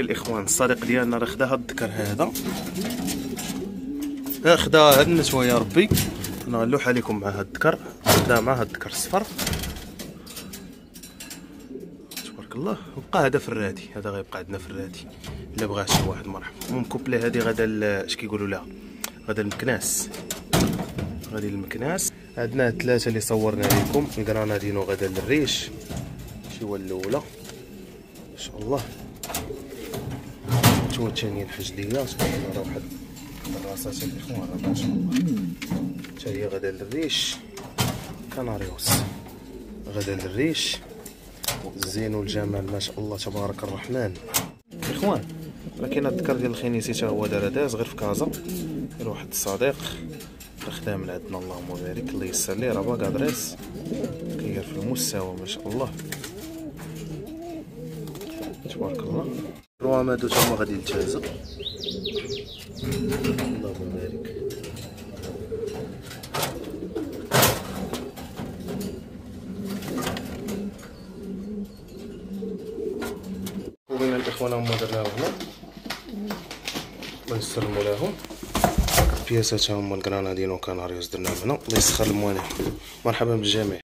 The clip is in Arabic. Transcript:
الإخوان الصديق ديالنا راه خدا هاد الذكر هذا. ها خدا هاد النسوه يا ربي. أنا غنلوحها لكم مع هاد الذكر. خدا مع هاد الذكر الصفر. تبارك الله. وبقى هذا في الرادي. هذا غيبقى عندنا في الرادي. إلا بغاه شي واحد مرحبا. المهم كوبلي هادي غدا اش كيقولوا لها؟ غدا المكناس. غادي المكناس. عندنا ثلاثة اللي صورنا لكم الكرانادينو غدا للريش. شي هو الأولى. ما شاء الله. الثانية الحجلية سبحان الله راه واحد الراسات الاخوان راه ما شاء الله حتى هي غدا للريش. كناريوس. غدا للريش. الزين والجمال ما شاء الله تبارك الرحمن. إخوان راه كاين الذكر ديال الخنيسي حتى هو دار داز غير في كازا. غير واحد الصديق. خدام عندنا اللهم بارك الله يسر ليه راه باكا دريس كير في المستوى ما شاء الله. تبارك الله. الروامات هما غادي يلتهزوا اللهم بارك وبين الإخوان هما درناهم هنا الله يسلموا لهم. بياسات هما الكرانادينو كاناريوس درناهم هنا الله يسخر الموالح مرحبا بالجميع.